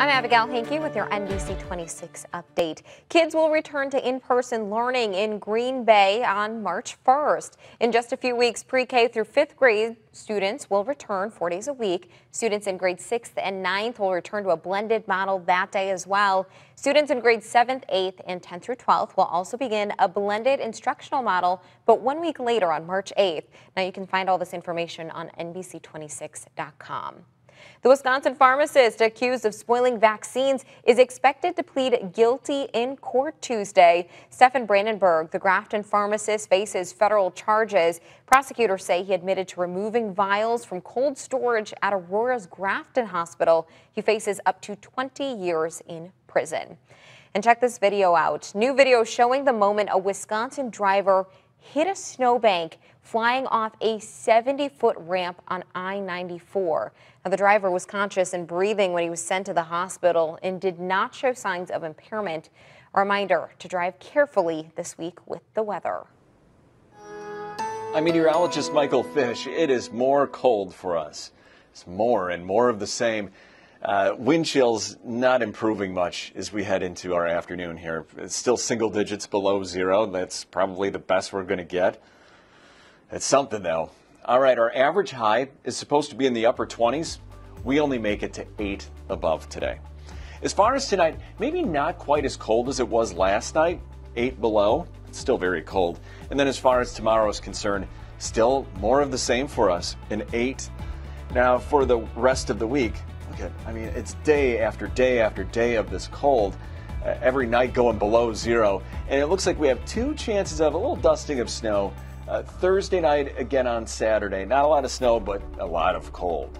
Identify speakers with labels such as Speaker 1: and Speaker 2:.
Speaker 1: I'm Abigail Hankey with your NBC 26 update. Kids will return to in-person learning in Green Bay on March 1st. In just a few weeks, pre-K through 5th grade students will return four days a week. Students in grades 6th and 9th will return to a blended model that day as well. Students in grades 7th, 8th, and 10th through 12th will also begin a blended instructional model, but one week later on March 8th. Now you can find all this information on NBC26.com. The Wisconsin pharmacist accused of spoiling vaccines is expected to plead guilty in court Tuesday. Steven Brandenburg, the Grafton pharmacist, faces federal charges. Prosecutors say he admitted to removing vials from cold storage at Aurora's Grafton Hospital. He faces up to 20 years in prison. And check this video out. New video showing the moment a Wisconsin driver hit a snowbank flying off a 70 foot ramp on I 94. Now, the driver was conscious and breathing when he was sent to the hospital and did not show signs of impairment. A reminder to drive carefully this week with the weather.
Speaker 2: I'm meteorologist Michael Fish. It is more cold for us. It's more and more of the same. Uh, wind chills not improving much as we head into our afternoon here. It's still single digits below zero. That's probably the best we're going to get. It's something though. All right, our average high is supposed to be in the upper 20s. We only make it to 8 above today. As far as tonight, maybe not quite as cold as it was last night, 8 below. It's still very cold. And then as far as tomorrow is concerned, still more of the same for us, an 8. Now, for the rest of the week, look at, I mean, it's day after day after day of this cold. Uh, every night going below zero. And it looks like we have two chances of a little dusting of snow uh, Thursday night again on Saturday. Not a lot of snow, but a lot of cold.